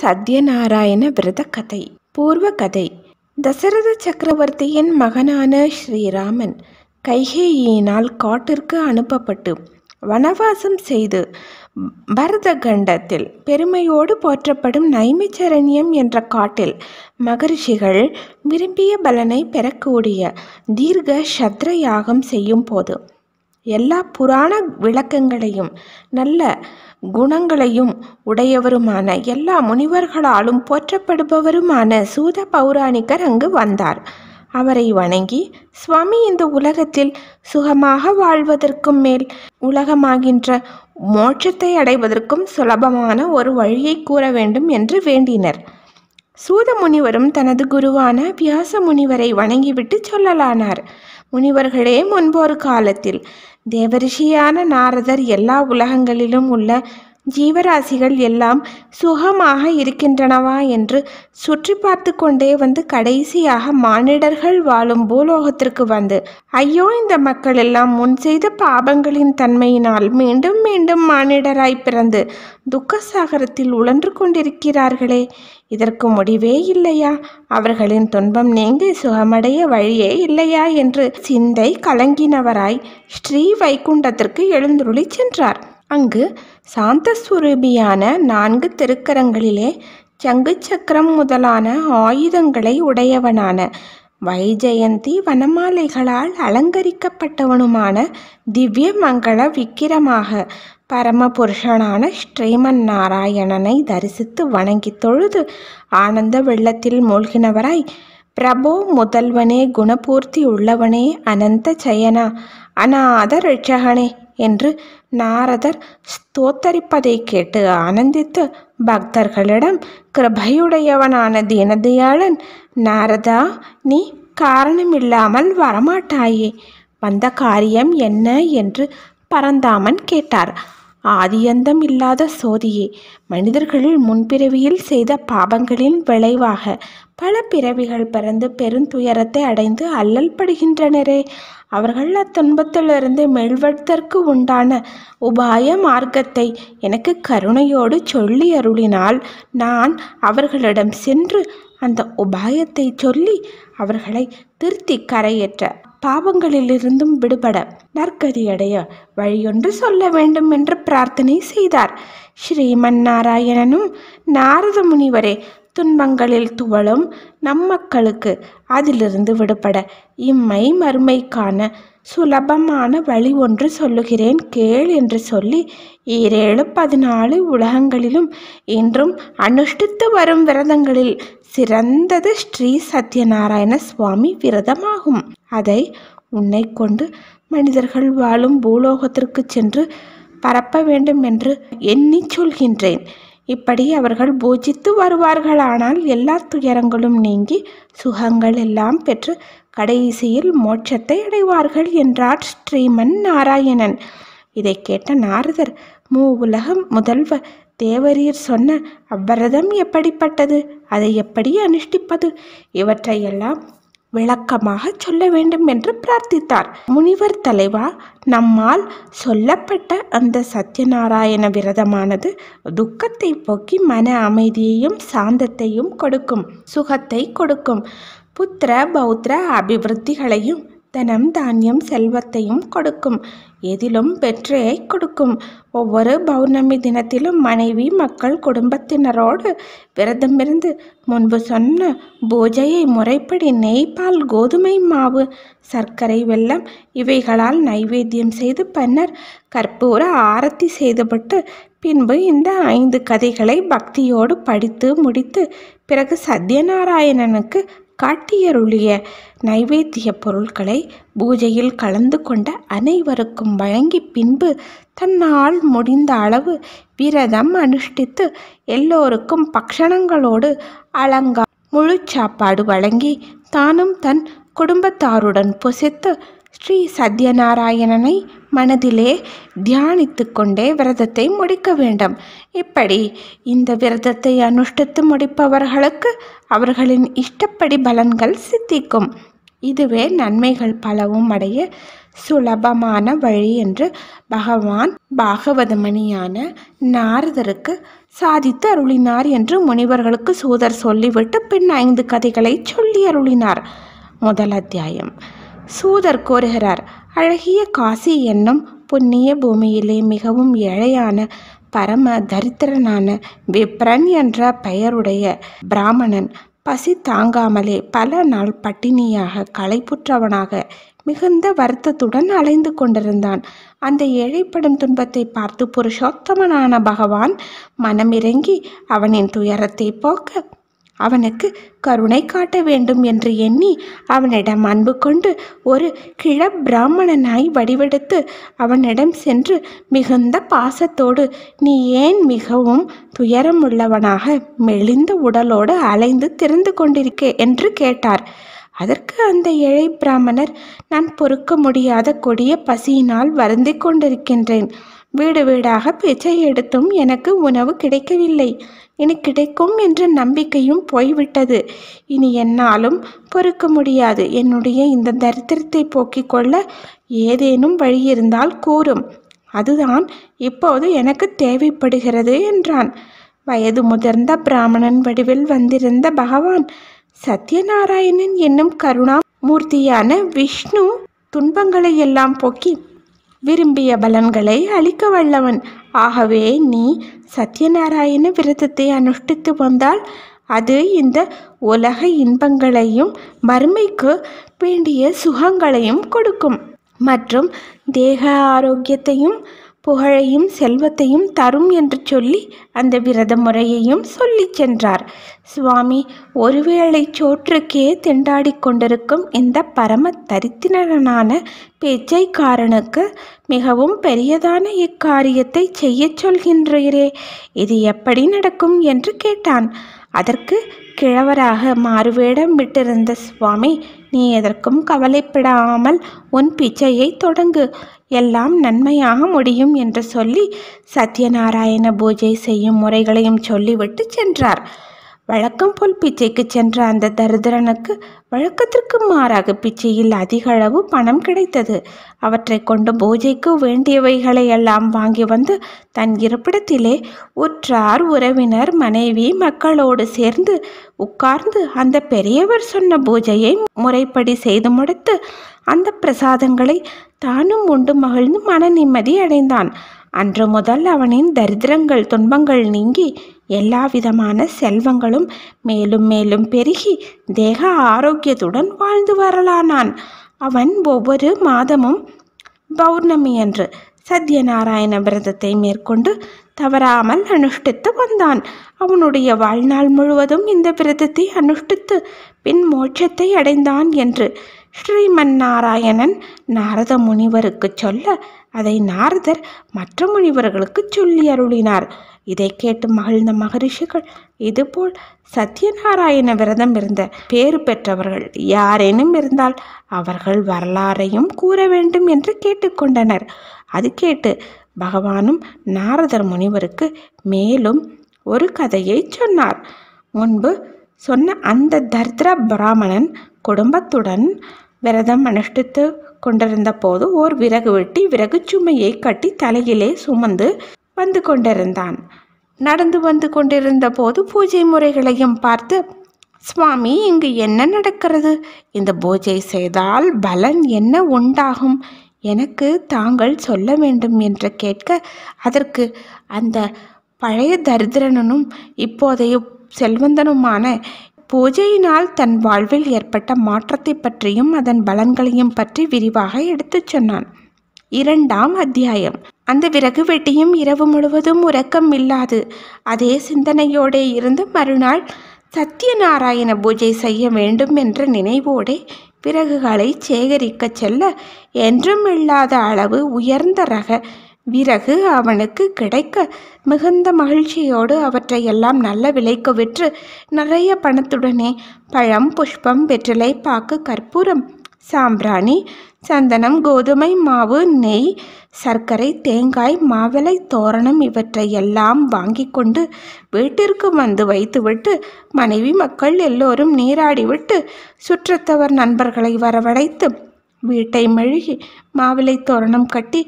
சத்யநாராயண விரத கதை பூர்வ கதை தசரத சக்கரவர்த்தியின் மகனான ஸ்ரீராமன் கைகேயினால் காட்டிற்கு அனுப்பப்பட்டு வனவாசம் செய்து பரத கண்டத்தில் பெருமையோடு போற்றப்படும் நைமிச்சரண்யம் என்ற காட்டில் மகரிஷிகள் விரும்பிய பலனை பெறக்கூடிய தீர்க்க சத்ர யாகம் செய்யும் போது எல்லா புராண விளக்கங்களையும் நல்ல குணங்களையும் உடையவருமான எல்லா முனிவர்களாலும் போற்றப்படுபவருமான சூத பௌராணிகர் அங்கு வந்தார். அவரை வணங்கி சுவாமி இந்த உலகத்தில் சுகமாக வாழ்வதற்கும் மேல் உலகமாகின்ற மோட்சத்தை அடைவதற்கும் சுலபமான ஒரு வழியை கூற வேண்டும் என்று வேண்டினர். சூத முனிவரும் தனது குருவான வியாச முனிவரை வணங்கிவிட்டு சொல்லலானார். முனிவர்களே முன்பொரு காலத்தில் தேவரிஷியான நாரதர் எல்லா உலகங்களிலும் உள்ள ஜீவராசிகள் எல்லாம் சுகமாக இருக்கின்றனவா என்று சுற்றி பார்த்து கொண்டே வந்து கடைசியாக மானிடர்கள் வாழும் பூலோகத்திற்கு வந்து ஐயோ இந்த மக்கள் எல்லாம் முன் செய்த பாபங்களின் தன்மையினால் மீண்டும் மீண்டும் மானிடராய் பிறந்து துக்க சாகரத்தில் உழன்று கொண்டிருக்கிறார்களே. இதற்கு முடிவே இல்லையா? அவர்களின் துன்பம் நீங்கி சுகமடைய வழியே இல்லையா? என்று சிந்தை கலங்கினவராய் ஸ்ரீ வைகுண்டத்திற்கு எழுந்துருளி சென்றார். அங்கு சாந்தஸ்வரூபியான நான்கு திருக்கரங்களிலே சங்கு சக்கரம் முதலான ஆயுதங்களை உடையவனான வைஜெயந்தி வனமாலைகளால் அலங்கரிக்கப்பட்டவனுமான திவ்ய மங்கள விக்கிரமாக பரமபுருஷனான ஸ்ரீமன் நாராயணனை தரிசித்து வணங்கி தொழுது ஆனந்த வெள்ளத்தில் மூழ்கினவராய் பிரபோ முதல்வனே குணபூர்த்தி உள்ளவனே அனந்த ஜெயனா அநாத ரட்சகனே என்று நாரதர் ஸ்தோத்தரிப்பதை கேட்டு ஆனந்தித்து பக்தர்களிடம் கிருபையுடையவனான தீனதயாளன் நாரதா நீ காரணமில்லாமல் வரமாட்டாயே. வந்த காரியம் என்ன? என்று பரந்தாமன் கேட்டார். ஆதியந்தம் இல்லாத சோதியே மனிதர்களில் முன்பிறவியில் செய்த பாபங்களின் விளைவாக பல பிறவிகள் பிறந்து பெருந்துயரத்தை அடைந்து அல்லல் படுகின்றனரே அவர்கள் அத்துன்பத்திலிருந்து மெல்வதற்கு உண்டான உபாய மார்க்கத்தை எனக்கு கருணையோடு சொல்லி அருளினால் நான் அவர்களிடம் சென்று அந்த உபாயத்தை சொல்லி அவர்களை திருத்தி கரையேற்ற பாவங்களிலிருந்தும் விடுபட நற்கதியடைய வழியொன்று சொல்ல வேண்டும் என்று பிரார்த்தனை செய்தார். ஸ்ரீமன் நாராயணனும் நாரத முனிவரே துன்பங்களில் துவளும் நம் மக்களுக்கு அதிலிருந்து விடுபட. இம்மை மறுமைக்கான சுலபமான வழி ஒன்று சொல்லுகிறேன். கேள் என்று சொல்லி ஈரேழு பதினாலு உலகங்களிலும் இன்றும் அனுஷ்டித்து வரும் விரதங்களில் சிறந்தது ஸ்ரீ சத்யநாராயண சுவாமி விரதமாகும். அதை உன்னை கொண்டு மனிதர்கள் வாழும் பூலோகத்திற்கு சென்று பரப்ப வேண்டும் என்று எண்ணி சொல்கின்றேன். இப்படி அவர்கள் பூஜித்து வருவார்களானால் எல்லா துயரங்களும் நீங்கி சுகங்கள் எல்லாம் பெற்று கடைசியில் மோட்சத்தை அடைவார்கள் என்றார் ஸ்ரீமன் நாராயணன். இதை கேட்ட நாரதர் மூ உலகம் முதல்வர் தேவரீர் சொன்ன அவ்வரதம் எப்படிப்பட்டது? அதை எப்படி அனுஷ்டிப்பது? இவற்றையெல்லாம் விளக்கமாக சொல்ல வேண்டும் என்று பிரார்த்தித்தார். முனிவர் தலைவா நம்மால் சொல்லப்பட்ட அந்த சத்யநாராயண விரதமானது துக்கத்தை போக்கி மன அமைதியையும் சாந்தத்தையும் கொடுக்கும் சுகத்தை கொடுக்கும். புத்திர பௌத்திர அபிவிருத்திகளையும் தனம் தானியம் செல்வத்தையும் கொடுக்கும். எதிலும் வெற்றியை கொடுக்கும். ஒவ்வொரு பௌர்ணமி தினத்திலும் மனைவி மக்கள் குடும்பத்தினரோடு விரதமிருந்து முன்பு சொன்ன பூஜையை முறைப்படி நெய்பால் கோதுமை மாவு சர்க்கரை வெல்லம் இவைகளால் நைவேத்தியம் செய்து பின்னர் கற்பூர ஆரத்தி செய்துவிட்டு பின்பு இந்த ஐந்து கதைகளை பக்தியோடு படித்து முடித்து பிறகு சத்யநாராயணனுக்கு காட்டியருளிய நைவேத்திய பொருட்களை பூஜையில் கலந்து கொண்ட அனைவருக்கும் வழங்கி பின்பு தன்னால் முடிந்த அளவு விரதம் அனுஷ்டித்து எல்லோருக்கும் பக்ஷணங்களோடு அலங்கா முழு சாப்பாடு வழங்கி தானும் தன் குடும்பத்தாருடன் புசித்து ஸ்ரீ சத்யநாராயணனை மனதிலே தியானித்து கொண்டே விரதத்தை முடிக்க வேண்டும். இப்படி இந்த விரதத்தை அனுஷ்டித்து முடிப்பவர்களுக்கு அவர்களின் இஷ்டப்படி பலன்கள் சித்திக்கும். இதுவே நன்மைகள் பலவும் அடைய சுலபமான வழி என்று பகவான் பாகவதமணியான நாரதருக்கு சாதித்து அருளினார் என்று முனிவர்களுக்கு சூதர் சொல்லிவிட்டு பின் ஐந்து கதைகளை சொல்லி அருளினார். முதல் அத்தியாயம். சூதர் கூறுகிறார் அழகிய காசி என்னும் புண்ணிய பூமியிலே மிகவும் ஏழையான பரம தரித்திரனான விப்ரன் என்ற பெயருடைய பிராமணன் பசி தாங்காமலே பல நாள் பட்டினியாக களைப்புற்றவனாக மிகுந்த வருத்தத்துடன் அலைந்து கொண்டிருந்தான். அந்த ஏழைப்படும் துன்பத்தை பார்த்து புருஷோத்தமனான பகவான் மனமிறங்கி அவனின் துயரத்தை போக்க அவனுக்கு கருணை காட்ட வேண்டும் என்று எண்ணி அவனிடம் அன்பு கொண்டு ஒரு கிழ பிராமணனாய் வடிவெடுத்து அவனிடம் சென்று மிகுந்த பாசத்தோடு நீ ஏன் மிகவும் துயரமுள்ளவனாக மெலிந்த உடலோடு அலைந்து திறந்து கொண்டிருக்கே? என்று கேட்டார். அதற்கு அந்த ஏழை பிராமணர் நான் பொறுக்க முடியாத கொடிய பசியினால் வருந்திக் கொண்டிருக்கின்றேன். வீடு வீடாக பிச்சை எடுத்தும் எனக்கு உணவு கிடைக்கவில்லை. இனி கிடைக்கும் என்ற நம்பிக்கையும் போய்விட்டது. இனி என்னாலும் பொறுக்க முடியாது. என்னுடைய இந்த தரித்திரத்தை போக்கிக் கொள்ள ஏதேனும் வழி இருந்தால் கூறும். அதுதான் இப்போது எனக்கு தேவைப்படுகிறது என்றான். வயது முதிர்ந்த பிராமணன் வடிவில் வந்திருந்த பகவான் சத்யநாராயணன் என்னும் கருணா மூர்த்தியான விஷ்ணு துன்பங்களை எல்லாம் போக்கி விரும்பிய பலன்களை அளிக்க வல்லவன். ஆகவே நீ சத்யநாராயண விரதத்தை அனுஷ்டித்து வந்தால் அது இந்த உலக இன்பங்களையும் மறுமைக்கு வேண்டிய சுகங்களையும் கொடுக்கும். மற்றும் தேக ஆரோக்கியத்தையும் புகழையும் செல்வத்தையும் தரும் என்று சொல்லி அந்த விரத முறையையும் சொல்லிச் சென்றார். சுவாமி ஒருவேளை சோற்றுக்கே திண்டாடி கொண்டிருக்கும் இந்த பரம தரித்திரனான பேச்சைக்காரனுக்கு மிகவும் பெரியதான இக்காரியத்தை செய்யச் சொல்கின்றீரே இது எப்படி நடக்கும் என்று கேட்டான். அதற்கு கிழவராக மாறுவேடம் விட்டிருந்த சுவாமி நீ எதற்கும் கவலைப்படாமல் உன் பிச்சையை தொடங்கு. எல்லாம் நன்மையாக முடியும் என்று சொல்லி சத்யநாராயண பூஜை செய்யும் முறைகளையும் சொல்லிவிட்டு சென்றார். வழக்கம் போல் பிச்சைக்கு சென்ற அந்த தரித்திரனுக்கு வழக்கத்திற்கு மாறாக பிச்சையில் அதிக அளவு பணம் கிடைத்தது. அவற்றை கொண்டு பூஜைக்கு வேண்டியவைகளை எல்லாம் வாங்கி வந்து தன் இருப்பிடத்திலே உற்றார் உறவினர் மனைவி மக்களோடு சேர்ந்து உட்கார்ந்து அந்த பெரியவர் சொன்ன பூஜையை முறைப்படி செய்து முடித்து அந்த பிரசாதங்களை தானும் உண்டு மகிழ்ந்து மன நிம்மதி அடைந்தான். அன்று முதல் அவனின் தரித்திரங்கள் துன்பங்கள் நீங்கி எல்லா விதமான செல்வங்களும் மேலும் மேலும் பெருகி தேக ஆரோக்கியத்துடன் வாழ்ந்து வரலானான். அவன் ஒவ்வொரு மாதமும் பௌர்ணமி அன்று சத்யநாராயண விரதத்தை மேற்கொண்டு தவறாமல் அனுஷ்டித்து வந்தான். அவனுடைய வாழ்நாள் முழுவதும் இந்த விரதத்தை அனுஷ்டித்து பின் மோட்சத்தை அடைந்தான் என்று ஸ்ரீமன் நாராயணன் நாரத முனிவருக்கு சொல்ல அதை நாரதர் மற்ற முனிவர்களுக்கு சொல்லி அருளினார். இதை கேட்டு மகிழ்ந்த மகரிஷிகள் இதுபோல் சத்யநாராயண விரதம் இருந்த பேறு பெற்றவர்கள் யாரேனும் இருந்தால் அவர்கள் வரலாறையும் கூற வேண்டும் என்று கேட்டுக்கொண்டனர். அது கேட்டு பகவானும் நாரதர் முனிவருக்கு மேலும் ஒரு கதையை சொன்னார். முன்பு சொன்ன அந்த தர்திர பிராமணன் குடும்பத்துடன் விரதம் அனுஷ்டித்து கொண்டிருந்த போது ஓர் விறகு வெட்டி விறகு சுமையை கட்டி தலையிலே சுமந்து வந்து கொண்டிருந்தான். நடந்து வந்து கொண்டிருந்த போது பூஜை முறைகளையும் பார்த்து சுவாமி இங்கு என்ன நடக்கிறது? இந்த பூஜை செய்தால் பலன் என்ன உண்டாகும்? எனக்கு தாங்கள் சொல்ல வேண்டும் என்று கேட்க அதற்கு அந்த பழைய தரித்திரனும் இப்போதைய செல்வந்தனுமான பூஜையினால் தன் வாழ்வில் ஏற்பட்ட மாற்றத்தை பற்றியும் அதன் பலன்களையும் பற்றி விரிவாக எடுத்துச் சொன்னான். இரண்டாம் அத்தியாயம். அந்த விறகு வெட்டியும் இரவு முழுவதும் உறக்கம் இல்லாது அதே சிந்தனையோடே இருந்து மறுநாள் சத்யநாராயண பூஜை செய்ய வேண்டும் என்ற நினைவோடே விறகுகளை சேகரிக்கச் செல்ல என்றும் இல்லாத அளவு உயர்ந்த ரக விறகு அவனுக்கு கிடைக்க மிகுந்த மகிழ்ச்சியோடு அவற்றை எல்லாம் நல்ல விலைக்கு விற்று நிறைய பணத்துடனே பழம் புஷ்பம் வெற்றிலை பாக்கு கற்பூரம் சாம்பிராணி சந்தனம் கோதுமை மாவு நெய் சர்க்கரை தேங்காய் மாவிளை தோரணம் இவற்றை எல்லாம் வாங்கி கொண்டு வீட்டிற்கு வந்து வைத்துவிட்டு மனைவி மக்கள் எல்லோரும் நீராடிவிட்டு சுற்றத்தவர் நண்பர்களை வரவழைத்து வீட்டை மெழுகி மாவிலை தோரணம் கட்டி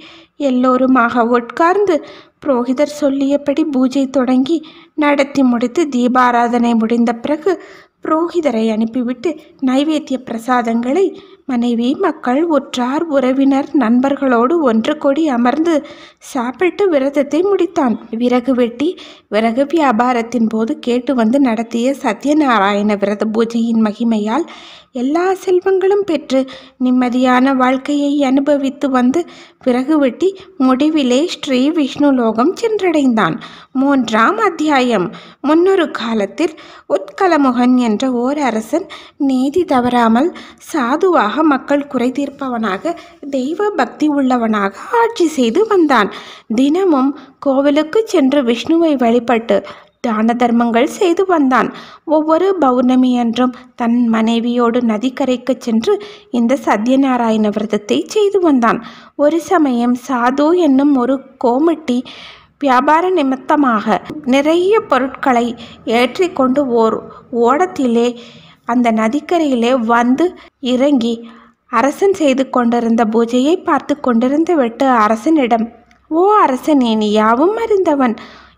எல்லோருமாக உட்கார்ந்து புரோகிதர் சொல்லியபடி பூஜை தொடங்கி நடத்தி முடித்து தீபாராதனை முடிந்த பிறகு புரோகிதரை அனுப்பிவிட்டு நைவேத்திய பிரசாதங்களை மனைவி மக்கள் உற்றார் உறவினர் நண்பர்களோடு ஒன்று கூடி அமர்ந்து சாப்பிட்டு விரதத்தை முடித்தான். விறகு வெட்டி விறகு வியாபாரத்தின் போது கேட்டு வந்து நடத்திய சத்யநாராயண விரத பூஜையின் மகிமையால் எல்லா செல்வங்களும் பெற்று நிம்மதியான வாழ்க்கையை அனுபவித்து வந்து பிறகு வெட்டி முடிவிலே ஸ்ரீ விஷ்ணு லோகம் சென்றடைந்தான். மூன்றாம் அத்தியாயம். முன்னொரு காலத்தில் உத்கலமுகன் என்ற ஓர் அரசன் நீதி தவறாமல் சாதுவாக மக்கள் குறை தீர்ப்பவனாக தெய்வ பக்தி உள்ளவனாக ஆட்சி செய்து வந்தான். தினமும் கோவிலுக்கு சென்று விஷ்ணுவை வழிபட்டு தான தர்மங்கள் செய்து வந்தான். ஒவ்வொரு பௌர்ணமி என்றும் தன் மனைவியோடு நதிக்கரைக்கு சென்று இந்த சத்யநாராயண விரதத்தை செய்து வந்தான். ஒரு சமயம் சாது என்னும் ஒரு கோமிட்டி வியாபார நிமித்தமாக நிறைய பொருட்களை ஏற்றிக்கொண்டு ஓர் ஓடத்திலே அந்த நதிக்கரையிலே வந்து இறங்கி அரசன் செய்து கொண்டிருந்த பூஜையை பார்த்து கொண்டிருந்து விட்டு அரசனிடம் ஓ அரசனே நீ யாவும் அறிந்தவன்.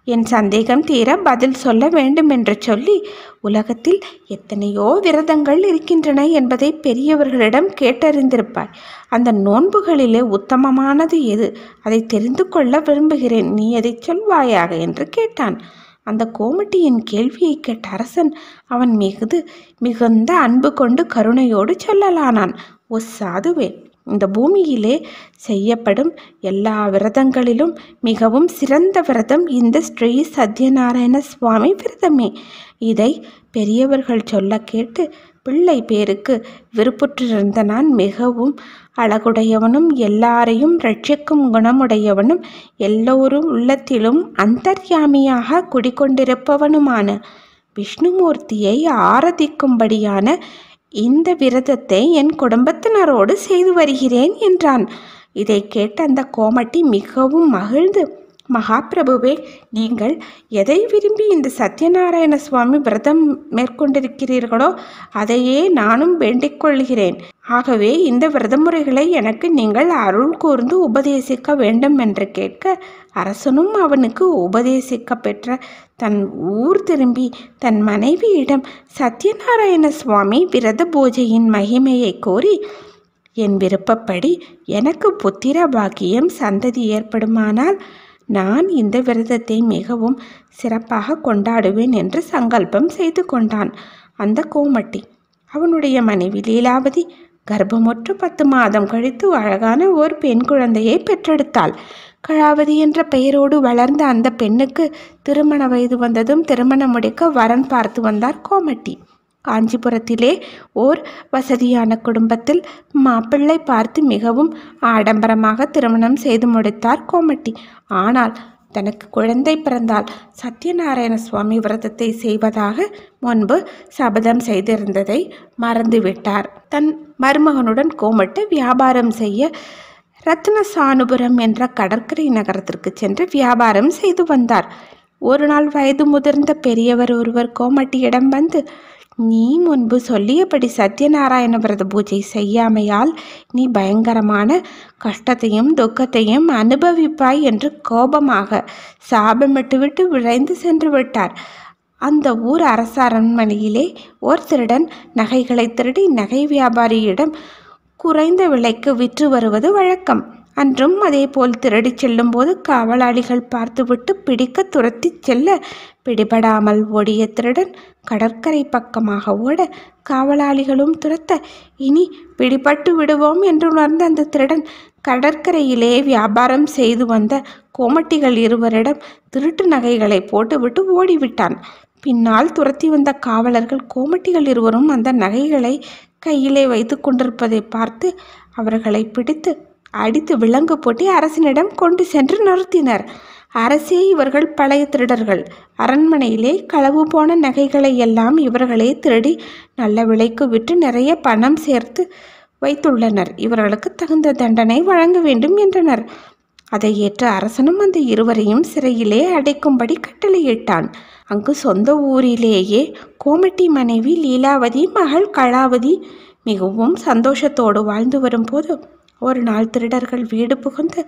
என் சந்தேகம் தீர பதில் சொல்ல வேண்டும் என்று சொல்லி உலகத்தில் எத்தனையோ விரதங்கள் இருக்கின்றன என்பதை பெரியவர்களிடம் கேட்டறிந்திருப்பாய். அந்த நோன்புகளிலே உத்தமமானது எது? அதை தெரிந்து கொள்ள விரும்புகிறேன். நீ அதை சொல்வாயாக? என்று கேட்டான். அந்த கோமட்டியின் கேள்வியை கேட்ட அரசன் அவன் மிகுது மிகுந்த அன்பு கொண்டு கருணையோடு சொல்லலானான். ஒ சாதுவே! இந்த பூமியிலே செய்யப்படும் எல்லா விரதங்களிலும் மிகவும் சிறந்த விரதம் இந்த ஸ்ரீ சத்யநாராயண சுவாமி விரதமே. இதை பெரியவர்கள் சொல்ல கேட்டு பிள்ளை பேருக்கு விருப்புற்றிருந்த நான் மிகவும் அழகுடையவனும் எல்லாரையும் ரட்சிக்கும் குணமுடையவனும் எல்லோரும் உள்ளத்திலும் அந்தர்யாமியாக குடிக்கொண்டிருப்பவனுமான விஷ்ணுமூர்த்தியை ஆராதிக்கும்படியான இந்த விரதத்தை என் குடும்பத்தினரோடு செய்து வருகிறேன் என்றான். இதை கேட்ட அந்த கோமட்டி மிகவும் மகிழ்ந்து மகாபிரபுவே நீங்கள் எதை விரும்பி இந்த சத்யநாராயண சுவாமி விரதம் மேற்கொண்டிருக்கிறீர்களோ அதையே நானும் வேண்டிக் கொள்கிறேன். ஆகவே இந்த விரத முறைகளை எனக்கு நீங்கள் அருள் கூர்ந்து உபதேசிக்க வேண்டும் என்று கேட்க அரசனும் அவனுக்கு உபதேசிக்க பெற்ற தன் ஊர் திரும்பி தன் மனைவியிடம் சத்யநாராயண சுவாமி விரத பூஜையின் மகிமையை கோரி என் விருப்பப்படி எனக்கு புத்திர பாக்கியம் சந்ததி ஏற்படுமானால் நான் இந்த விரதத்தை மிகவும் சிறப்பாக கொண்டாடுவேன் என்று சங்கல்பம் செய்து கொண்டான். அந்த கோமட்டி அவனுடைய மனைவி லீலாவதி கர்ப்பமுற்று பத்து மாதம் கழித்து அழகான ஓர் பெண் குழந்தையை பெற்றெடுத்தாள். கழாவதி என்ற பெயரோடு வளர்ந்த அந்த பெண்ணுக்கு திருமண வயது வந்ததும் திருமணம் முடிக்க வரன் பார்த்து வந்தார் கோமட்டி. காஞ்சிபுரத்திலே ஓர் வசதியான குடும்பத்தில் மாப்பிள்ளை பார்த்து மிகவும் ஆடம்பரமாக திருமணம் செய்து முடித்தார் கோமட்டி. ஆனால் தனக்கு குழந்தை பிறந்தால் சத்யநாராயண சுவாமி விரதத்தை செய்வதாக முன்பு சபதம் செய்திருந்ததை மறந்துவிட்டார். தன் மருமகனுடன் கோமட்டு வியாபாரம் செய்ய ரத்னசானுபுரம் என்ற கடற்கரை நகரத்திற்கு சென்று வியாபாரம் செய்து வந்தார். ஒரு நாள் வயது முதிர்ந்த பெரியவர் ஒருவர் கோமட்டியிடம் வந்து நீ முன்பு சொல்லியபடி சத்யநாராயண விரத பூஜை செய்யாமையால் நீ பயங்கரமான கஷ்டத்தையும் துக்கத்தையும் அனுபவிப்பாய் என்று கோபமாக சாபமிட்டுவிட்டு விழைந்து சென்று விட்டார். அந்த ஊர் அரச அரண்மனையிலே ஓர் திருடன் நகைகளை திருடி நகை வியாபாரியிடம் குறைந்த விலைக்கு விற்று வருவது வழக்கம். அன்றும் அதேபோல் திருடிச் செல்லும்போது காவலாளிகள் பார்த்துவிட்டு பிடிக்க துரத்திச் செல்ல பிடிபடாமல் ஓடிய திருடன் கடற்கரை பக்கமாக ஓட காவலாளிகளும் துரத்த இனி பிடிபட்டு விடுவோம் என்று உணர்ந்த அந்த திருடன் கடற்கரையிலே வியாபாரம் செய்து வந்த கோமட்டிகள் இருவரிடம் திருட்டு நகைகளை போட்டுவிட்டு ஓடிவிட்டான். பின்னால் துரத்தி வந்த காவலர்கள் கோமட்டிகள் இருவரும் அந்த நகைகளை கையிலே வைத்து கொண்டிருப்பதை பார்த்து அவர்களை பிடித்து அடித்து விலங்கு போட்டி அரசனிடம் கொண்டு சென்று நிறுத்தினர். அரசே இவர்கள் பழைய திருடர்கள். அரண்மனையிலே களவு போன நகைகளை எல்லாம் இவர்களே திருடி நல்ல விலைக்கு விற்று நிறைய பணம் சேர்த்து வைத்துள்ளனர். இவர்களுக்கு தகுந்த தண்டனை வழங்க வேண்டும் என்றனர். அதை ஏற்ற அரசனும் அந்த இருவரையும் சிறையிலே அடைக்கும்படி கட்டளையிட்டான். அங்கு சொந்த ஊரிலேயே கோமட்டி மனைவி லீலாவதி மகள் கலாவதி மிகவும் சந்தோஷத்தோடு வாழ்ந்து வரும்போது ஒரு நாள் திருடர்கள் வீடு புகுந்து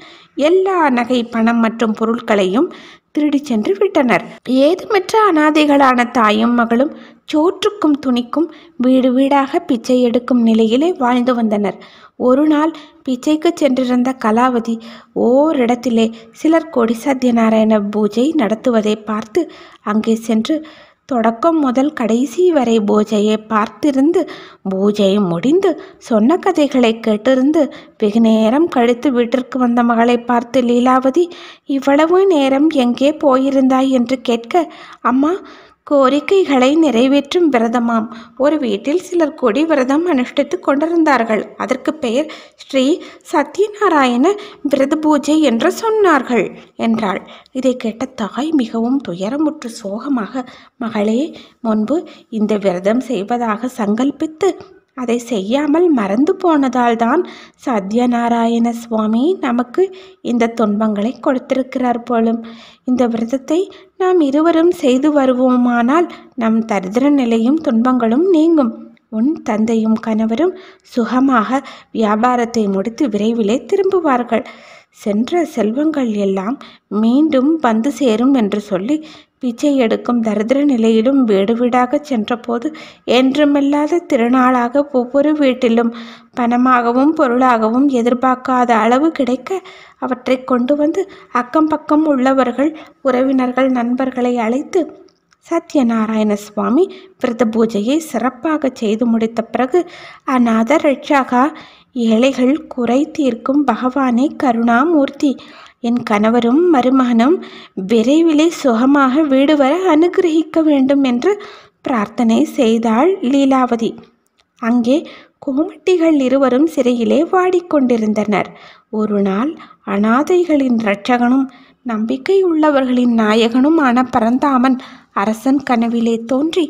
எல்லா நகை பணம் மற்றும் பொருட்களையும் திருடி சென்று விட்டனர். ஏதுமற்ற அனாதைகளான தாயும் மகளும் சோற்றுக்கும் துணிக்கும் வீடு வீடாக பிச்சை எடுக்கும் நிலையிலே வாழ்ந்து வந்தனர். ஒரு நாள் பிச்சைக்கு சென்றிருந்த கலாவதி ஓரிடத்திலே சிலர் கொடி சத்யநாராயண பூஜை நடத்துவதை பார்த்து அங்கே சென்று தொடக்கம் முதல் கடைசி வரை பூஜையை பார்த்திருந்து பூஜை முடிந்து சொன்ன கதைகளை கேட்டிருந்து வெகு நேரம் கழித்து வீட்டிற்கு வந்த மகளை பார்த்து லீலாவதி இவ்வளவு நேரம் எங்கே போயிருந்தாய்? என்று கேட்க அம்மா கோரிக்கைகளை நிறைவேற்றும் விரதமாம். ஒரு வீட்டில் சிலர் கொடி விரதம் அனுஷ்டித்து கொண்டிருந்தார்கள். அதற்கு பெயர் ஸ்ரீ சத்யநாராயண விரத பூஜை என்று சொன்னார்கள் என்றாள். இதை கேட்ட தாய் மிகவும் துயரமுற்று சோகமாக மகளே முன்பு இந்த விரதம் செய்வதாக சங்கல்பித்து அதை செய்யாமல் மறந்து போனதால் தான் சத்யநாராயண சுவாமி நமக்கு இந்த துன்பங்களை கொடுத்திருக்கிறார் போலும். இந்த விரதத்தை நாம் இருவரும் செய்து வருவோமானால் நம் தரித்திர நிலையும் துன்பங்களும் நீங்கும். உன் தந்தையும் கணவரும் சுகமாக வியாபாரத்தை முடித்து விரைவிலே திரும்புவார்கள். சென்ற செல்வங்கள் எல்லாம் மீண்டும் வந்து சேரும் என்று சொல்லி பிச்சை எடுக்கும் தரித்திர நிலையிலும் வீடு வீடாக சென்றபோது என்றுமில்லாத திருநாளாக ஒவ்வொரு வீட்டிலும் பணமாகவும் பொருளாகவும் எதிர்பார்க்காத அளவு கிடைக்க அவற்றை கொண்டு வந்து அக்கம் பக்கம் உள்ளவர்கள் உறவினர்கள் நண்பர்களை அழைத்து சத்யநாராயண சுவாமி விரத பூஜையை சிறப்பாக செய்து முடித்த பிறகு அநாத ரட்சாகா ஏழைகள் குறை தீர்க்கும் பகவானே கருணாமூர்த்தி என் கணவரும் மருமகனும் விரைவிலே சுகமாக வீடு வர அனுகிரகிக்க வேண்டும் என்று பிரார்த்தனை செய்தாள் லீலாவதி. அங்கே கோமட்டிகள் இருவரும் சிறையிலே வாடிக்கொண்டிருந்தனர். ஒரு நாள் அனாதைகளின் இரட்சகனும் நம்பிக்கை உள்ளவர்களின் நாயகனுமான பரந்தாமன் அரசன் கனவிலே தோன்றி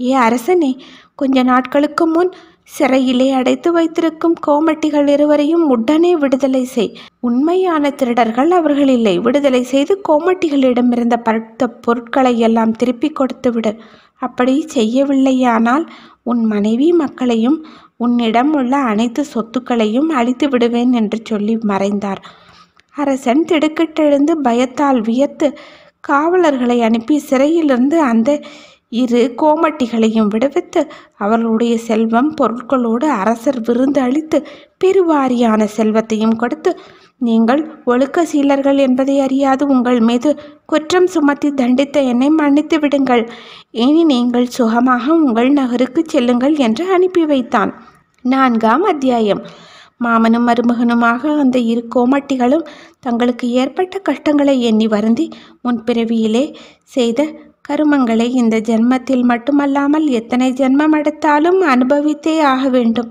ஏ அரசனே கொஞ்ச நாட்களுக்கு முன் சிறையிலே அடைத்து வைத்திருக்கும் கோமட்டிகள் இருவரையும் உடனே விடுதலை செய். உண்மையான திருடர்கள் அவர்கள் இல்லை. விடுதலை செய்து கோமட்டிகளிடமிருந்த பருத்த பொருட்களை எல்லாம் திருப்பி கொடுத்து விடு. அப்படி செய்யவில்லையானால் உன் மனைவி மக்களையும் உன்னிடம் உள்ள அனைத்து சொத்துக்களையும் அழித்து விடுவேன் என்று சொல்லி மறைந்தார். அரசன் திடுக்கிட்டெழுந்து பயத்தால் வியத்து காவலர்களை அனுப்பி சிறையிலிருந்து அந்த இரு கோமட்டிகளையும் விடுவித்து அவர்களுடைய செல்வம் பொருட்களோடு அரசர் விருந்து அளித்து பெருவாரியான செல்வத்தையும் கொடுத்து நீங்கள் ஒழுக்க சீலர்கள் என்பதை அறியாது உங்கள் மீது குற்றம் சுமத்தி தண்டித்த என்னை மன்னித்து விடுங்கள். இனி நீங்கள் சுகமாக உங்கள் நகருக்கு செல்லுங்கள் என்று அனுப்பி வைத்தான். நான்காம் அத்தியாயம். மாமனும் மருமகனுமாக அந்த இரு கோமட்டிகளும் தங்களுக்கு ஏற்பட்ட கஷ்டங்களை எண்ணி வருந்தி முன்பிறவியிலே செய்த கருமங்களை இந்த ஜென்மத்தில் மட்டுமல்லாமல் எத்தனை ஜென்மம் எடுத்தாலும் அனுபவித்தே ஆக வேண்டும்.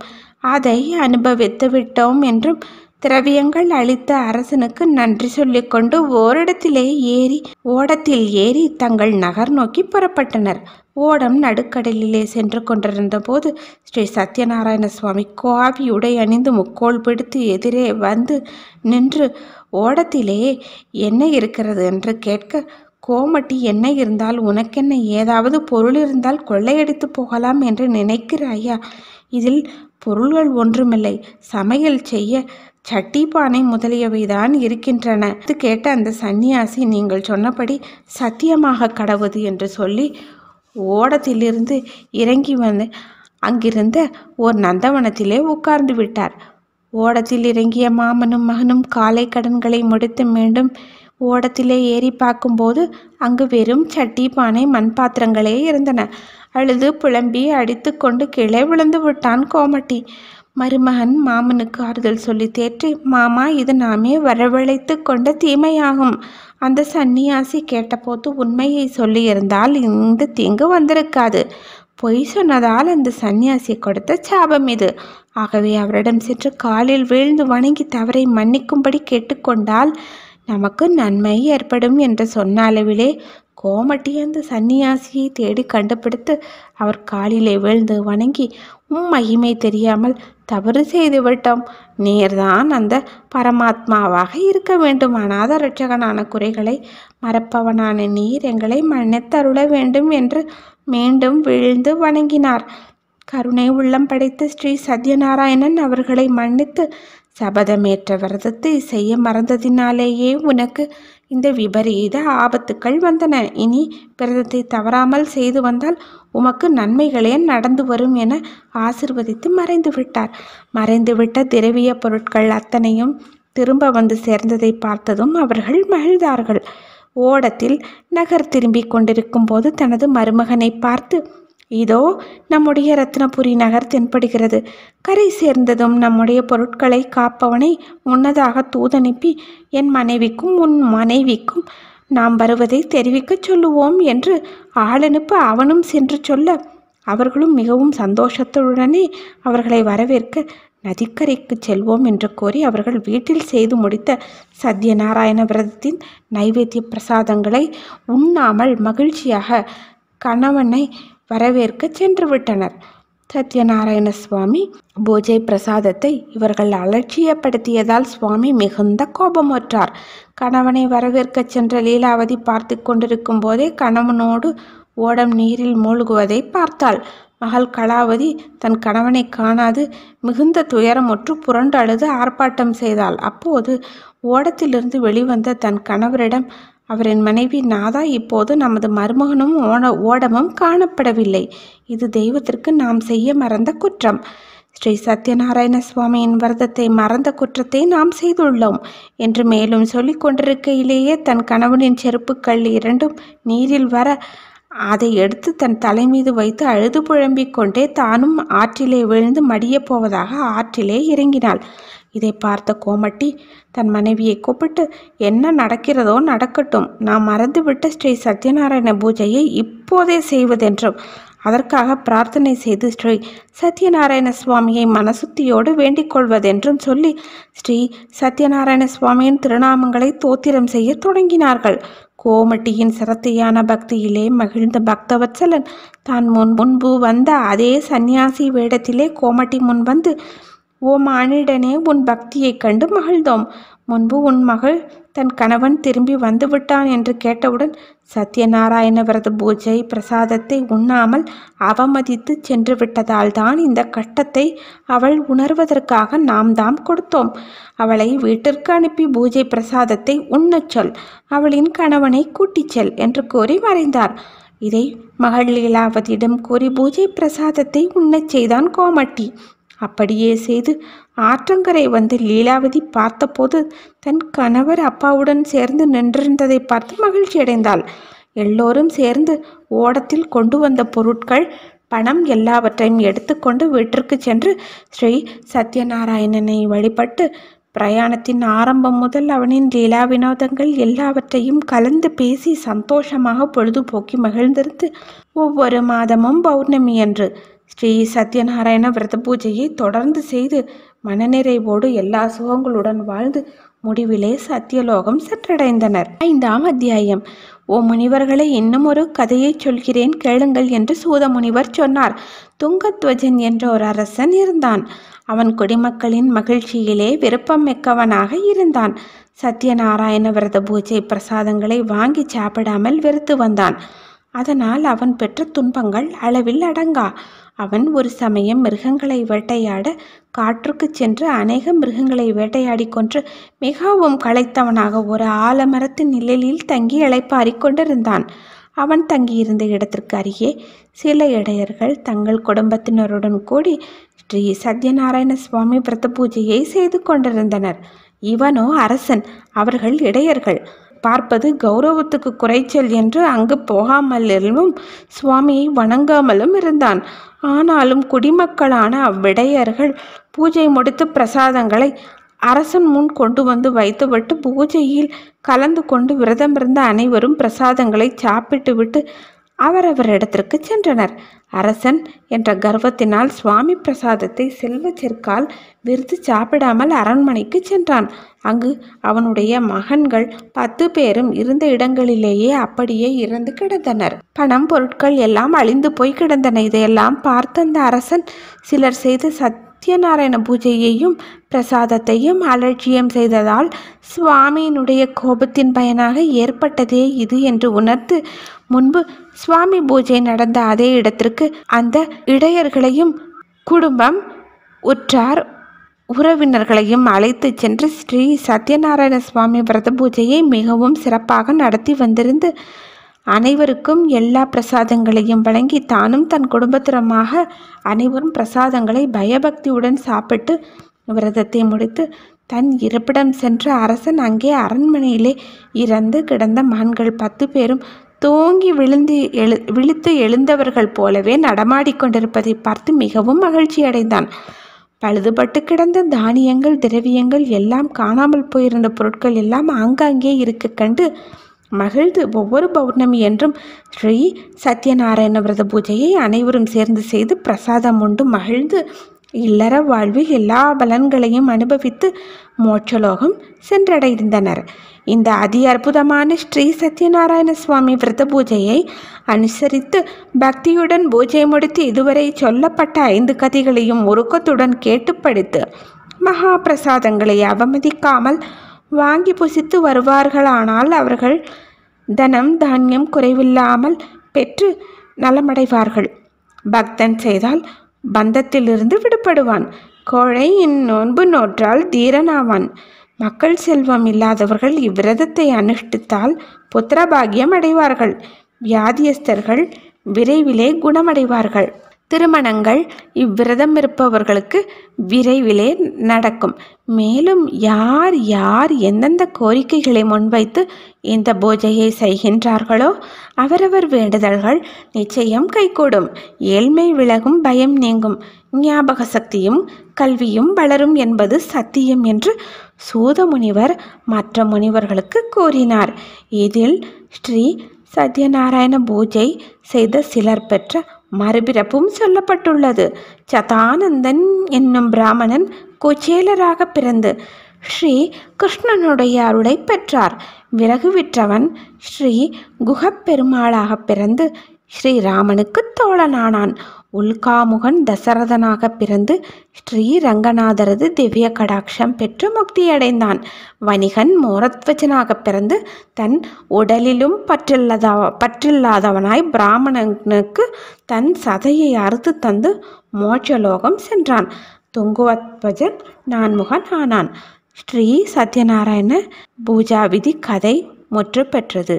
அதை அனுபவித்து விட்டோம் என்றும் திரவியங்கள் அளித்த அரசனுக்கு நன்றி சொல்லிக்கொண்டு ஓரிடத்திலே ஏறி ஓடத்தில் ஏறி தங்கள் நகர் நோக்கி புறப்பட்டனர். ஓடம் நடுக்கடலிலே சென்று கொண்டிருந்த போது ஸ்ரீ சத்யநாராயண சுவாமி கோவி உடை அணிந்து முக்கோல் பிடித்து எதிரே வந்து நின்று ஓடத்திலே என்ன இருக்கிறது? என்று கேட்க கோமட்டி என்ன இருந்தால் உனக்கென்ன? ஏதாவது பொருள் இருந்தால் கொள்ளையடித்து போகலாம் என்று நினைக்கிறாயா? இதில் பொருள்கள் ஒன்றுமில்லை. சமையல் செய்ய சட்டி பானை முதலியவைதான் இருக்கின்றன. இது கேட்ட அந்த சன்னியாசி நீங்கள் சொன்னபடி சத்தியமாக கடவுது என்று சொல்லி ஓடத்திலிருந்து இறங்கி வந்து அங்கிருந்த ஒரு நந்தவனத்திலே உட்கார்ந்து விட்டார். ஓடத்தில் இறங்கிய மாமனும் மகனும் காலை கடன்களை முடித்து மீண்டும் ஓடத்திலே ஏறி பார்க்கும்போது அங்கு வெறும் சட்டி பானை மண் பாத்திரங்களே இருந்தன. அழுது புலம்பி அடித்து கொண்டு கீழே விழுந்து விட்டான் கோமட்டி. மருமகன் மாமனுக்கு ஆறுதல் சொல்லி தேற்றி மாமா இது நாமே வரவழைத்து கொண்ட தீமையாகும் அந்த சன்னியாசி கேட்டபோது உண்மையை சொல்லியிருந்தால் இந்த தீங்கு வந்திருக்காது. பொய் சொன்னதால் அந்த சன்னியாசி கொடுத்த சாபம் இது. ஆகவே அவரிடம் சென்று காலில் வீழ்ந்து வணங்கி தவறை மன்னிக்கும்படி கேட்டுக்கொண்டால் நமக்கு நன்மை ஏற்படும் என்று சொன்ன அளவிலே கோமட்டி அந்த சன்னியாசியை தேடி கண்டுபிடித்து அவர் காலிலே வீழ்ந்து வணங்கி உம் மகிமை தெரியாமல் தவறு செய்து விட்டோம். நீர்தான் அந்த பரமாத்மாவாக இருக்க வேண்டும். அநாத ரட்சகனான குறைகளை மறப்பவனான நீர் எங்களை மன்னித்தருள வேண்டும் என்று மீண்டும் விழுந்து வணங்கினார். கருணை உள்ளம் படைத்த ஸ்ரீ சத்யநாராயணன் அவர்களை மன்னித்து சபதமேற்ற விரதத்தை செய்ய மறந்ததினாலேயே உனக்கு இந்த விபரீத ஆபத்துக்கள் வந்தன. இனி விரதத்தை தவறாமல் செய்து வந்தால் உமக்கு நன்மைகளே நடந்து வரும் என ஆசிர்வதித்து மறைந்து விட்டார் மறைந்துவிட்ட திரவிய பொருட்கள் அத்தனையும் திரும்ப வந்து சேர்ந்ததை பார்த்ததும் அவர்கள் மகிழ்ந்தார்கள். ஓடத்தில் நகர் திரும்பிக் கொண்டிருக்கும் போது தனது மருமகனை பார்த்து இதோ நம்முடைய ரத்னபுரி நகர் தென்படுகிறது. கரை சேர்ந்ததும் நம்முடைய பொருட்களை காப்பவனை முன்னதாக தூதனுப்பி என் மனைவிக்கும் உன் மனைவிக்கும் நாம் வருவதை தெரிவிக்கச் சொல்லுவோம் என்று ஆளனுப்ப அவனும் சென்று சொல்ல அவர்களும் மிகவும் சந்தோஷத்துடனே அவர்களை வரவேற்க நதிக்கரைக்கு செல்வோம் என்று கூறி அவர்கள் வீட்டில் செய்து முடித்த சத்யநாராயண விரதத்தின் நைவேத்திய பிரசாதங்களை உண்ணாமல் மகிழ்ச்சியாக கணவனை வரவேற்க சென்று விட்டனர் சத்யநாராயண சுவாமி பூஜை பிரசாதத்தை இவர்கள் அலட்சியப்படுத்தியதால் சுவாமி மிகுந்த கோபமுற்றார். கணவனை வரவேற்கச் சென்ற லீலாவதி பார்த்து கொண்டிருக்கும் போதே கணவனோடு ஓடம் நீரில் மூழ்குவதை பார்த்தாள். மகள் கலாவதி தன் கணவனை காணாது மிகுந்த துயரமுற்று புரண்டு அழுது ஆர்ப்பாட்டம் செய்தாள். அப்போது ஓடத்திலிருந்து வெளிவந்த தன் கணவரிடம் அவரின் மனைவி நாதா இப்போது நமது மருமகனும் ஓட ஓடமும் காணப்படவில்லை. இது தெய்வத்திற்கு நாம் செய்ய மறந்த குற்றம். ஸ்ரீ சத்யநாராயண சுவாமியின் விரதத்தை மறந்த குற்றத்தை நாம் செய்துள்ளோம் என்று மேலும் சொல்லிக் கொண்டிருக்கையிலேயே தன் கணவனின் செருப்புக்கள் இரண்டும் நீரில் வர அதை எடுத்து தன் தலை மீது வைத்து அழுது புழம்பிக் கொண்டே தானும் ஆற்றிலே விழுந்து மடியப் போவதாக ஆற்றிலே இறங்கினாள். இதை பார்த்த கோமட்டி தன் மனைவியை கூப்பிட்டு என்ன நடக்கிறதோ நடக்கட்டும். நான் மறந்துவிட்ட ஸ்ரீ சத்யநாராயண பூஜையை இப்போதே செய்வதென்றும் அதற்காக பிரார்த்தனை செய்து ஸ்ரீ சத்யநாராயண சுவாமியை மனசுத்தியோடு வேண்டிக் கொள்வதென்றும் சொல்லி ஸ்ரீ சத்யநாராயண சுவாமியின் திருநாமங்களை தோத்திரம் செய்ய தொடங்கினார்கள். கோமட்டியின் சிரத்தையான பக்தியிலே மகிழ்ந்த பக்தவத்சலன் தான் முன் முன்பு வந்த அதே சந்நியாசி வேடத்திலே கோமட்டி முன் வந்து ஓ மானிடனே உன் பக்தியைக் கண்டு மகிழ்ந்தோம். முன்பு உன் மகள் தன் கணவன் திரும்பி வந்துவிட்டான் என்று கேட்டவுடன் சத்யநாராயண விரத பூஜை பிரசாதத்தை உண்ணாமல் அவமதித்து சென்று விட்டதால் தான் இந்த கட்டத்தை அவள் உணர்வதற்காக நாம் தாம் கொடுத்தோம். அவளை வீட்டிற்கு அனுப்பி பூஜை பிரசாதத்தை உண்ணச் சொல். அவளின் கணவனை கூட்டிச் செல் என்று கூறி மறைந்தார். இதை மகள் லீலாவதியிடம் கூறி பூஜை பிரசாதத்தை உண்ணச் செய்தான் கோமட்டி. அப்படியே செய்து ஆற்றங்கரை வந்து லீலாவதி பார்த்தபோது தன் கணவர் அப்பாவுடன் சேர்ந்து நின்றிருந்ததை பார்த்து மகிழ்ச்சி அடைந்தாள். எல்லோரும் சேர்ந்து ஓடத்தில் கொண்டு வந்த பொருட்கள் பணம் எல்லாவற்றையும் எடுத்துக்கொண்டு வீட்டிற்கு சென்று ஸ்ரீ சத்யநாராயணனை வழிபட்டு பிரயாணத்தின் ஆரம்பம் முதல் அவனின் லீலா வினோதங்கள் எல்லாவற்றையும் கலந்து பேசி சந்தோஷமாக பொழுதுபோக்கி மகிழ்ந்திருந்து ஒவ்வொரு மாதமும் பௌர்ணமி அன்று ஸ்ரீ சத்யநாராயண விரத பூஜையை தொடர்ந்து செய்து மனநிறைவோடு எல்லா சுகங்களுடன் வாழ்ந்து முடிவிலே சத்தியலோகம் சென்றடைந்தனர். ஐந்தாம் அத்தியாயம். ஓ முனிவர்களை இன்னும் ஒரு கதையை சொல்கிறேன் கேளுங்கள் என்று சூத முனிவர் சொன்னார். துங்கத்வஜன் என்ற ஒரு அரசன் இருந்தான். அவன் குடிமக்களின் மகிழ்ச்சியிலே விருப்பம் மிக்கவனாக இருந்தான். சத்யநாராயண விரத பூஜை பிரசாதங்களை வாங்கி சாப்பிடாமல் வெறுத்து வந்தான். அதனால் அவன் பெற்ற துன்பங்கள் அளவில் அடங்கா. அவன் ஒரு சமயம் மிருகங்களை வேட்டையாட காற்றுக்கு சென்று அநேக மிருகங்களை வேட்டையாடி கொன்று மிகவும் களைத்தவனாக ஒரு ஆலமரத்தின் நிழலில் தங்கி இளைப்பாறிக் கொண்டிருந்தான். அவன் தங்கியிருந்த இடத்திற்கு அருகே சில இடையர்கள் தங்கள் குடும்பத்தினருடன் கூடி ஸ்ரீ சத்யநாராயண சுவாமி பிரத பூஜையை செய்து கொண்டிருந்தனர். இவனோ அரசன் அவர்கள் இடையர்கள். பார்ப்பது கௌரவத்துக்கு குறைச்சல் என்று அங்கு போகாமலும் சுவாமியை வணங்காமலும் இருந்தான். ஆனாலும் குடிமக்களான அவ்விடையர்கள் பூஜை முடித்து பிரசாதங்களை அரசன் முன் கொண்டு வந்து வைத்துவிட்டு பூஜையில் கலந்து கொண்டு விரதமிருந்த அனைவரும் பிரசாதங்களை சாப்பிட்டு அவரவர் அவரவரிடத்திற்கு சென்றனர். அரசன் என்ற கர்வத்தினால் சுவாமி பிரசாதத்தை செல்வச் செற்கால் விருது சாப்பிடாமல் அரண்மனைக்கு சென்றான். அங்கு அவனுடைய மகன்கள் பத்து பேரும் இருந்த இடங்களிலேயே அப்படியே இறந்து கிடந்தனர். பணம் பொருட்கள் எல்லாம் அழிந்து போய் கிடந்தன. இதையெல்லாம் பார்த்த அந்த அரசன் சிலர் செய்த சத் சத்யநாராயண பூஜையையும் பிரசாதத்தையும் அலட்சியம் செய்ததால் சுவாமியினுடைய கோபத்தின் பயனாக ஏற்பட்டதே இது என்று உணர்ந்து முன்பு சுவாமி பூஜை நடந்த அதே இடத்திற்கு அந்த இடையர்களையும் குடும்பம் உற்றார் உறவினர்களையும் அழைத்து சென்று ஸ்ரீ சத்யநாராயண சுவாமி விரத பூஜையை மிகவும் சிறப்பாக நடத்தி வந்திருந்து அனைவருக்கும் எல்லா பிரசாதங்களையும் வழங்கி தானும் தன் குடும்பத்தினமாக அனைவரும் பிரசாதங்களை பயபக்தியுடன் சாப்பிட்டு விரதத்தை முடித்து தன் இருப்பிடம் சென்ற அரசன் அங்கே அரண்மனையிலே இறந்து கிடந்த மகன்கள் பத்து பேரும் தூங்கி விழுந்து எழு விழித்து எழுந்தவர்கள் போலவே நடமாடிக்கொண்டிருப்பதை பார்த்து மிகவும் மகிழ்ச்சி அடைந்தான். பழுதுபட்டு கிடந்த தானியங்கள் திரவியங்கள் எல்லாம் காணாமல் போயிருந்த பொருட்கள் எல்லாம் ஆங்காங்கே இருக்க கண்டு மகிழ்ந்து ஒவ்வொரு பௌர்ணமி என்றும் ஸ்ரீ சத்யநாராயண விரத பூஜையை அனைவரும் சேர்ந்து செய்து பிரசாதம் உண்டு மகிழ்ந்து இல்லற வாழ்வில் எல்லா பலன்களையும் அனுபவித்து மோட்சலோகம் சென்றடைந்தனர். இந்த அதி அற்புதமான ஸ்ரீ சத்யநாராயண சுவாமி விரத பூஜையை அனுசரித்து பக்தியுடன் பூஜை முடித்து இதுவரை சொல்லப்பட்ட ஐந்து கதைகளையும் உருக்கத்துடன் கேட்டு படித்து மகா பிரசாதங்களை அவமதிக்காமல் வாங்கி புசித்து வருவார்களானால் அவர்கள் தனம் தானியம் குறைவில்லாமல் பெற்று நலமடைவார்கள். பக்தன் செய்தால் பந்தத்திலிருந்து விடுபடுவான். கோழை இந்நோன்பு நோற்றால் தீரனாவான். மக்கள் செல்வம் இல்லாதவர்கள் இவ்விரதத்தை அனுஷ்டித்தால் புத்திரபாகியம் அடைவார்கள். வியாதியஸ்தர்கள் விரைவிலே குணமடைவார்கள். திருமணங்கள் இவ்விரதம் இருப்பவர்களுக்கு விரைவிலே நடக்கும். மேலும் யார் யார் எந்தெந்த கோரிக்கைகளை முன்வைத்து இந்த பூஜையை செய்கின்றார்களோ அவரவர் வேண்டுதல்கள் நிச்சயம் கைகூடும். ஏழ்மை விலகும் பயம் நீங்கும். ஞாபக சக்தியும் கல்வியும் வளரும் என்பது சத்தியம் என்று சூத முனிவர் மற்ற முனிவர்களுக்கு கூறினார். இதில் ஸ்ரீ சத்யநாராயண பூஜை செய்த சிலர் பெற்ற மறுபிறப்பும் சொல்லப்பட்டுள்ளது. சதானந்தன் என்னும் பிராமணன் குச்சேலராக பிறந்து ஸ்ரீ கிருஷ்ணனுடைய அருளை பெற்றார். விறகு விற்றவன் ஸ்ரீ குகப்பெருமாளாக பிறந்து ஸ்ரீராமனுக்கு தோழனானான். உல்காமுகன் தசரதனாக பிறந்து ஸ்ரீ ரங்கநாதரது திவ்ய கடாட்சம் பெற்று முக்தியடைந்தான். வணிகன் மோரத்வஜனாக பிறந்து தன் உடலிலும் பற்றில்லதா பற்றில்லாதவனாய் பிராமணனுக்கு தன் சதையை அறுத்து தந்து மோட்சலோகம் சென்றான். துங்குவத்வஜன் நான்முகன் ஆனான். ஸ்ரீ சத்யநாராயண பூஜாவிதி கதை முற்று பெற்றது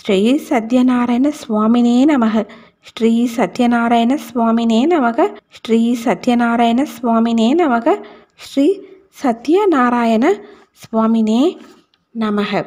ஸ்ரீ சத்யநாராயண சுவாமினே நமக. ஸ்ரீ சத்யநாராயண சுவாமினே நமக. ஸ்ரீ சத்யநாராயண சுவாமினே நமக. ஸ்ரீ சத்யநாராயண சுவாமினே நமக.